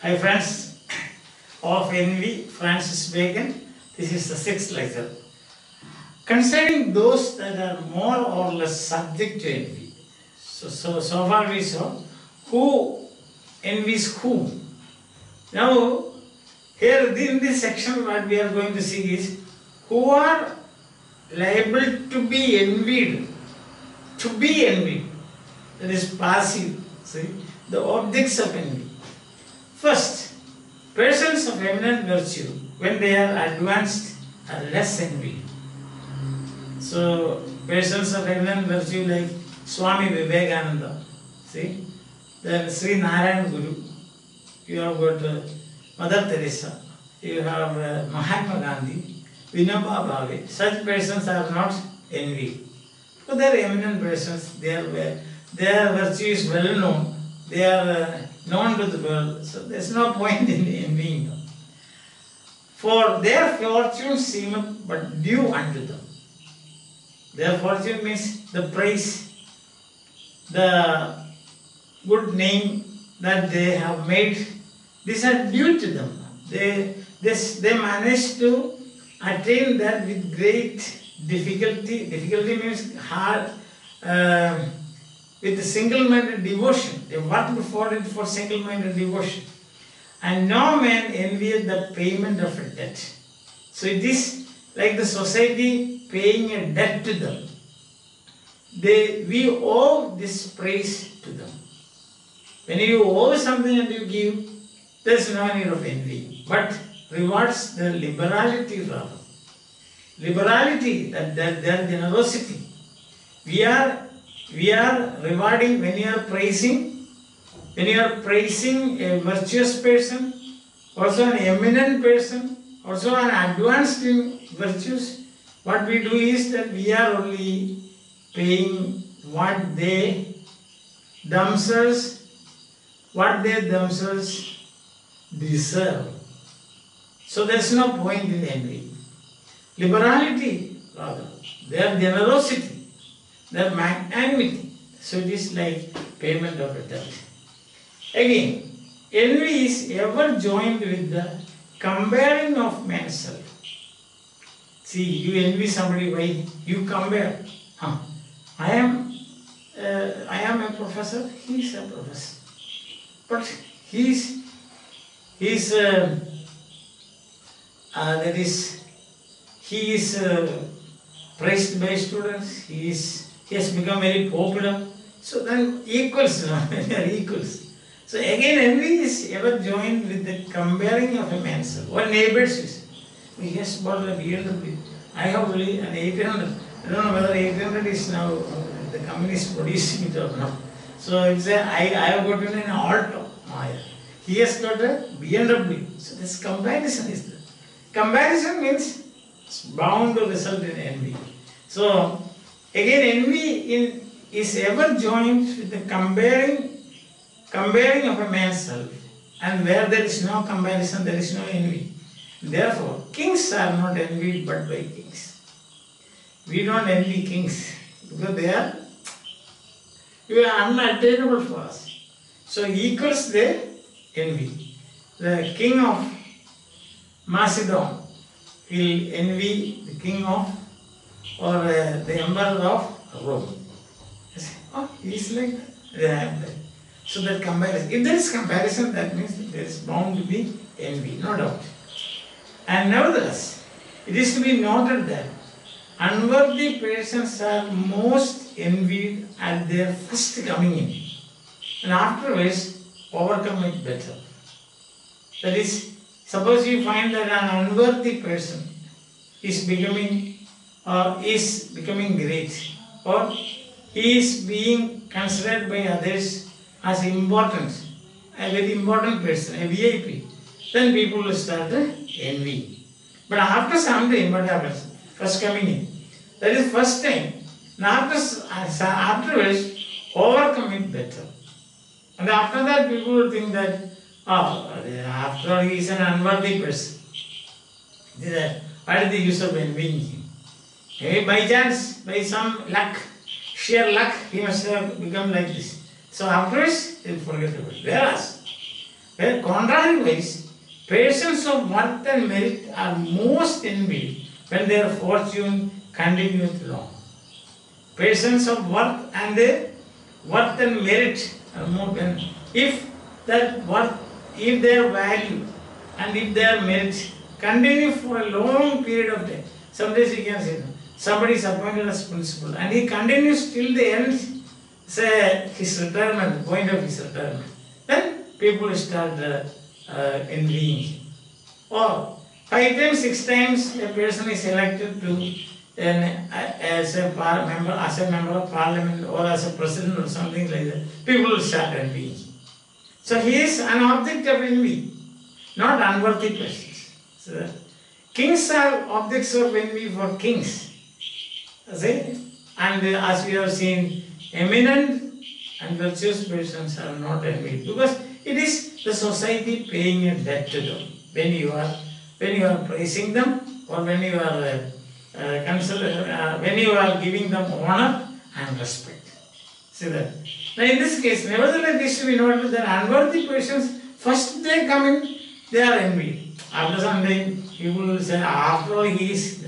Hi friends of envy, Francis Bacon. This is the sixth lecture. Concerning those that are more or less subject to envy. So, so, so far we saw who envies whom. Now, here in this section, what we are going to see is who are liable to be envied. To be envied. That is passive. See, the objects of envy. First, persons of eminent virtue, when they are advanced, are less envied. So, persons of eminent virtue like Swami Vivekananda, see, then Sri Narayan Guru, you have got uh, Mother Teresa, you have uh, Mahatma Gandhi, Vinoba Bhave, such persons are not envied. So they are eminent persons, they are, their virtue is well known, they are uh, known to the world, so there is no point in envying them. For their fortune seemeth but due unto them. Their fortune means the praise, the good name that they have made. These are due to them. They, this, they manage to attain that with great difficulty. Difficulty means hard, uh, with the single-minded devotion. They worked for it for single-minded devotion. And no man envieth the payment of a debt. So it is like the society paying a debt to them. They, we owe this praise to them. When you owe something and you give, there's no need of envy, but rewards the liberality rather. Liberality, that, that their generosity. We are, we are rewarding when you are praising, when you are praising a virtuous person, also an eminent person, also an advanced in virtues, what we do is that we are only paying what they themselves, what they themselves deserve. So there's no point in envy. Liberality, rather, their generosity, their magnanimity. So it is like payment of a debt. Again, envy is ever joined with the comparing of oneself. See, you envy somebody why you compare. Huh. I am, uh, I am a professor. He is a professor, but he is, he is, uh, uh, that is, he is uh, praised by students. He is, he has become very popular. So then equals, they are equals. So again, envy is ever joined with the comparing of a man's or neighbor's. is. He has bought a BMW. I have only an 800. I don't know whether 800 is now, uh, the company is producing it or not. So it's a, I, I have got an Alto. Yeah. He has got a BMW. So this comparison is there. Comparison means it's bound to result in envy. So again, envy in, is ever joined with the comparing comparing of a man's self. And where there is no comparison there is no envy therefore kings are not envied but by kings. We don't envy kings. Because they are they are unattainable for us. So equals the envy the king of macedon will envy the king of or uh, the emperor of rome oh he is like that that. So that comparison, if there is comparison, that means there is bound to be envy, no doubt. And nevertheless, it is to be noted that unworthy persons are most envied at their first coming in, and afterwards overcome it better. That is, suppose you find that an unworthy person is becoming or is becoming great, or is being considered by others as important, a very important person, a VIP, then people will start uh, envy. But after some time, what happens? First coming in. That is first time. And after, afterwards, overcome it better. And after that, people will think that, oh, after all, he is an unworthy person. What is the use of envying him? Maybe by chance, by some luck, sheer luck, he must have become like this. So afterwards, he'll forget about it. Whereas, Where contrariwise, persons of worth and merit are most envied when their fortune continues long. Persons of worth and their worth and merit are more when if that worth, if their value and if their merit continue for a long period of time. Some days you can say somebody is appointed as principal and he continues till the end, say his retirement, point of his retirement. Then people start uh, uh, envying. Or five times, six times a person is elected to an, as a member, as a member of parliament or as a president or something like that. People start envying. So he is an object of envy, not unworthy persons. So kings are objects of envy for kings. And as we have seen, eminent and virtuous persons are not envied because it is the society paying a debt to them. When you are when you are praising them or when you are uh, uh, uh, when you are giving them honor and respect. See that? Now in this case, nevertheless, this should be noted that unworthy persons, first they come in, they are envied. After some time, people will say, after all, he is.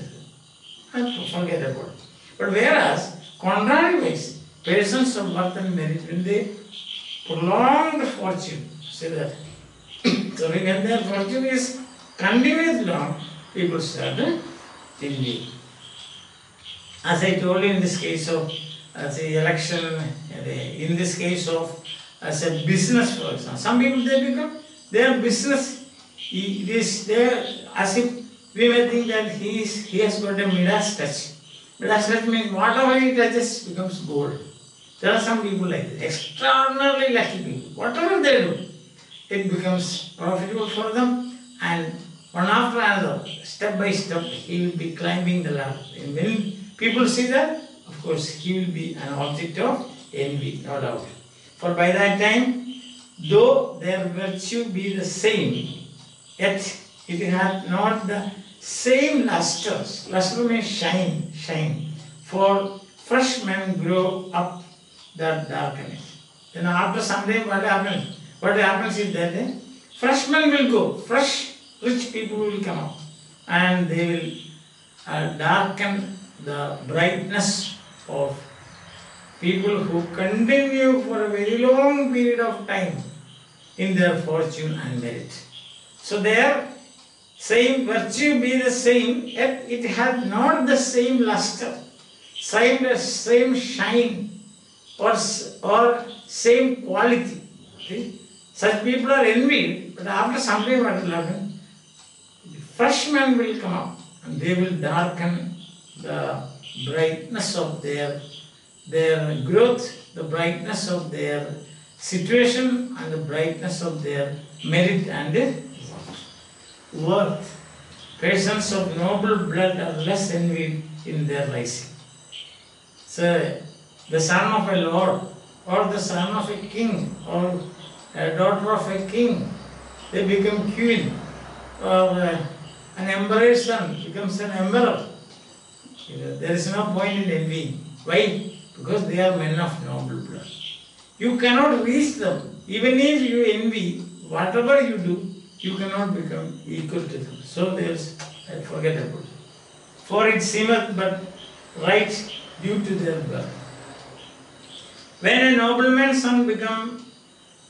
Forget about it. But whereas, contrary contrariwise, persons of worth and merit, when they prolong the fortune, say that. so when their fortune is continuous long, people start envying. Eh? As I told you in this case of as a election, in this case of as a business for example, some people they become their business. It is there as if we may think that he is he has got a Midas touch. Midas touch means whatever he touches becomes gold. There are some people like that, extraordinarily lucky people. Whatever they do, it becomes profitable for them, and one after another, step by step, he will be climbing the ladder. And when people see that, of course, he will be an object of envy, no doubt. For by that time, though their virtue be the same, yet it hath not the same luster. Luster means shine, shine. For fresh men grow up that darkness. Then after some time, what happens? What happens is that eh, fresh men will go, fresh rich people will come up, and they will uh, darken the brightness of people who continue for a very long period of time in their fortune and merit. So their same virtue be the same, yet it has not the same luster, same same shine, or or same quality. See? Such people are envied, but after some time what will happen? Fresh men will come up and they will darken the brightness of their their growth, the brightness of their situation, and the brightness of their merit and worth. Persons of noble blood are less envied in their rising. So, the son of a lord, or the son of a king, or a daughter of a king, they become queen, or uh, an emperor's son becomes an emperor. You know, there is no point in envy. Why? Because they are men of noble blood. You cannot reach them. Even if you envy, whatever you do, you cannot become equal to them. So there is, I forget about it. For it seemeth but right due to their birth. When a nobleman's son become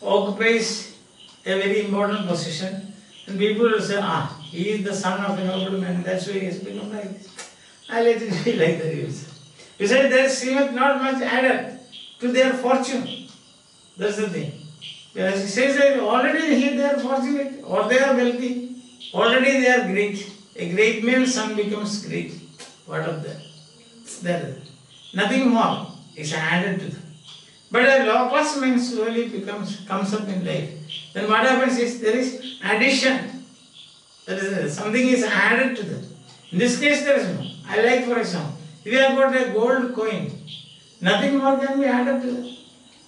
occupies a very important position, and people will say, ah, he is the son of a nobleman, that's why he has become like this. I let it be like that, you say. You say there seemeth not much added to their fortune. That's the thing. Because he says that already he they are fortunate, or they are wealthy, already they are great. A great man's son becomes great. What of that? There. Nothing more is added to them. But a low class man slowly becomes comes up in life. Then what happens is there is addition. There is something is added to them. In this case, there is no. I like, for example, if you have got a gold coin, nothing more can be added to that.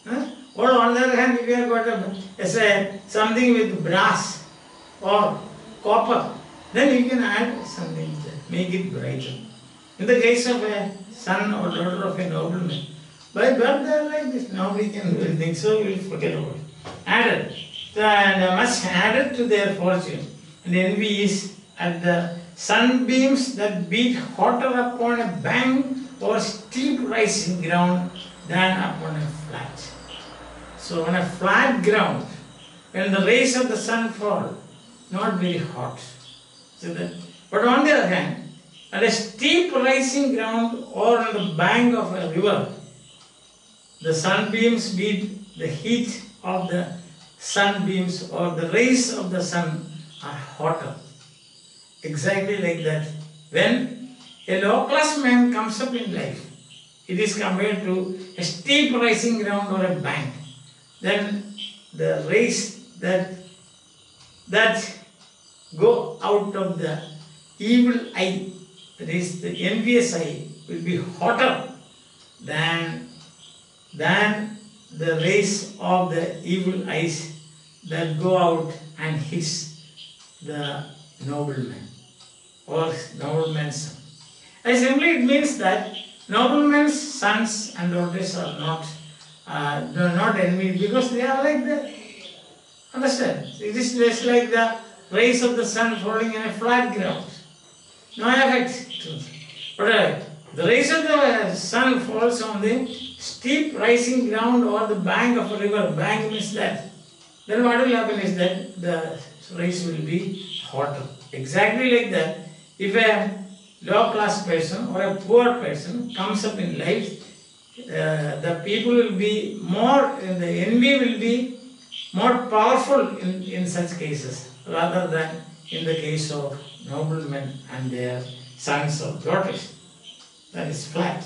Huh? Or on the other hand, if you have got a, say, something with brass or copper, then you can add something make it brighter. In the case of a son or daughter of a nobleman, by birth they are like this, nobody can do anything, so we will forget about it. Added. and much added to their fortune. And envy is at the sunbeams that beat hotter upon a bank or steep rising ground than upon a flat. So on a flat ground, when the rays of the sun fall, not very hot. So that, but on the other hand, at a steep rising ground or on the bank of a river, the sunbeams beat the heat of the sunbeams or the rays of the sun are hotter. Exactly like that. When a low class man comes up in life, it is compared to a steep rising ground or a bank. Then the rays that that go out of the evil eye, that is the envious eye, will be hotter than than the rays of the evil eyes that go out and hiss the nobleman or nobleman's son. And simply it means that nobleman's sons and daughters are not uh, not envied because they are like the understand? It is just like the rays of the sun falling in a flat ground. No effect to it. uh, the rays of the sun falls on the steep rising ground or the bank of a river. Bank means that. Then what will happen is that the rays will be hotter exactly like that. If a low class person or a poor person comes up in life uh, the people will be more, uh, the envy will be more powerful in, in such cases rather than in the case of noblemen and their sons or daughters. That is flat.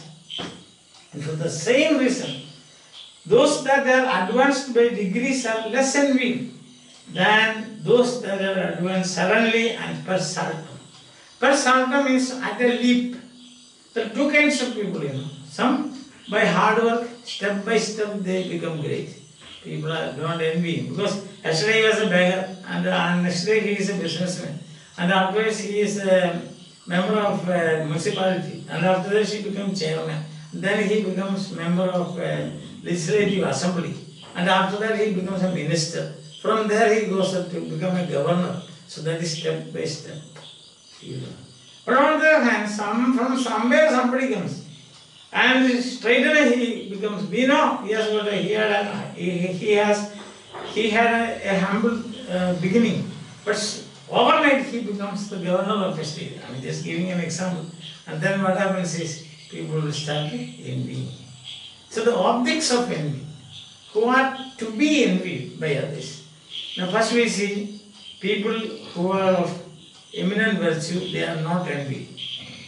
And for the same reason, those that are advanced by degrees are less envied than those that are advanced suddenly and per saltum. Per saltum is at a leap. There are two kinds of people, you know. Some by hard work, step by step, they become great. People are, don't envy him because yesterday he was a beggar and, uh, and next day he is a businessman and afterwards he is a member of a municipality and after that he becomes chairman. Then he becomes member of legislative assembly and after that he becomes a minister. From there he goes to become a governor. So that is step by step. But on the other hand, some, from somewhere somebody comes and straight away he becomes know he has got a, he had a, he, he has he had a, a humble uh, beginning. But overnight he becomes the governor of a state. I'm just giving an example. And then what happens is people will start envying. So the objects of envy who are to be envied by others. Now first we see people who are of eminent virtue they are not envied.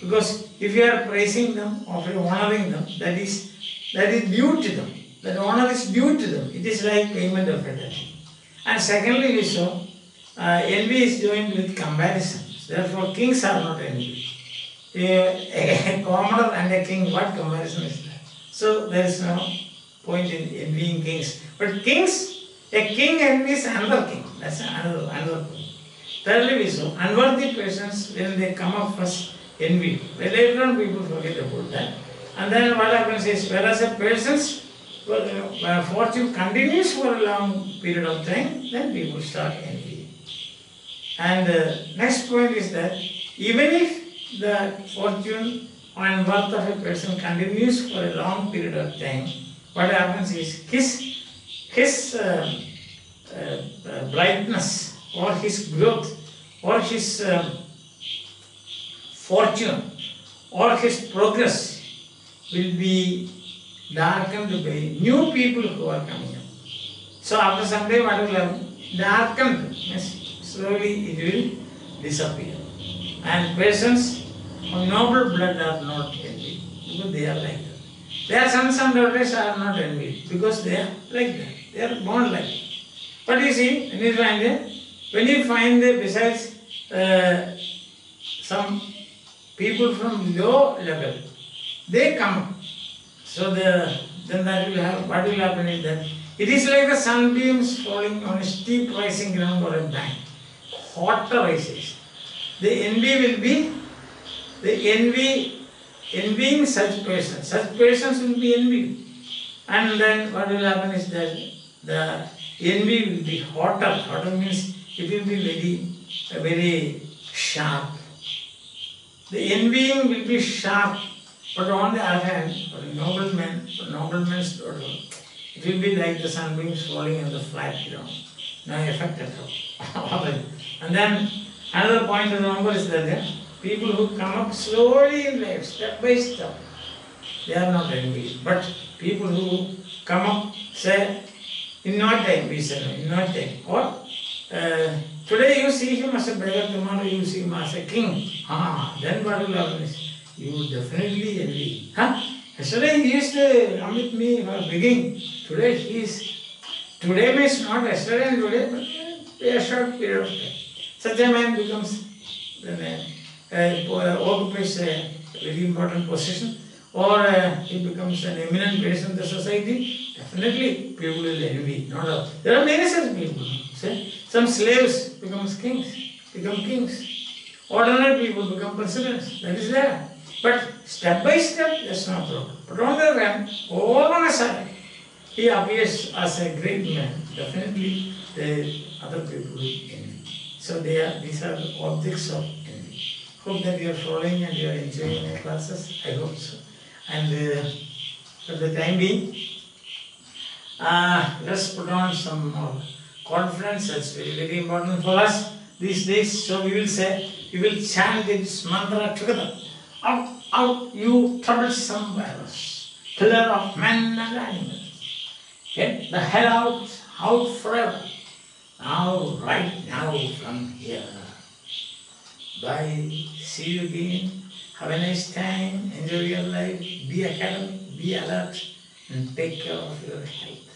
Because if you are praising them or if you are honoring them, that is that is due to them. That honor is due to them. It is like payment of a debt. And secondly, we saw uh, envy is joined with comparison. Therefore, kings are not envied. A, a commoner and a king, what comparison is that? So there is no point in envying kings. But kings, a king envies another king. That's another another point. Thirdly, we saw unworthy persons when they come up first envy. Well, later on people forget about that. And then what happens is, whereas a person's fortune continues for a long period of time, then people start envying. And uh, next point is that even if the fortune and worth of a person continues for a long period of time, what happens is his his uh, uh, uh, brightness or his growth or his um, fortune or his progress will be darkened by new people who are coming up. So after some time what will happen? Darkened, means slowly it will disappear. And persons of noble blood are not envied because they are like that. Their sons and daughters are not envied because they are like that. They are born like that. But you see, when you find when you find besides uh, some people from low level, they come. So the then that will have what will happen is that it is like the sunbeams falling on a steep rising ground or a bank. Hotter rises. The envy will be the envy envying such persons. Such persons will be envied. And then what will happen is that the envy will be hotter. Hotter means it will be very, very sharp. The envying will be sharp, but on the other hand, for a nobleman, for nobleman's daughter, it will be like the sunbeams falling on the flat ground. No effect at all. and then another point to remember is that uh, people who come up slowly in life, step by step, they are not envious. But people who come up, say, in no time, we say, in no time, or uh, today you see him as a beggar, tomorrow you see him as a king. Ah, then what will happen you definitely envy. Huh? Yesterday he used to come with me for begging. Today he is, today means not yesterday and today, but a short period of time. Such a man becomes, then, uh, uh, occupies a very important position or uh, he becomes an eminent person in the society, definitely people will envy. Not all. There are many such people. See? Some slaves become kings, become kings. Ordinary people become presidents. That is there. But step by step, that's not problem. But on the other hand, all on a sudden, he appears as a great man. Definitely, the other people envy. So they are, these are objects of envy. Hope that you are following and you are enjoying my classes. I hope so. And uh, for the time being, uh, let's put on some more confidence. That's very, very important for us these days. So we will say, we will chant this mantra together. Out, out, you troublesome virus, killer of men and animals. Get the hell out, out forever. Now, right now, from here. Bye. See you again. Have a nice time. Enjoy your life. Be a academic. Be alert. And take care of your health.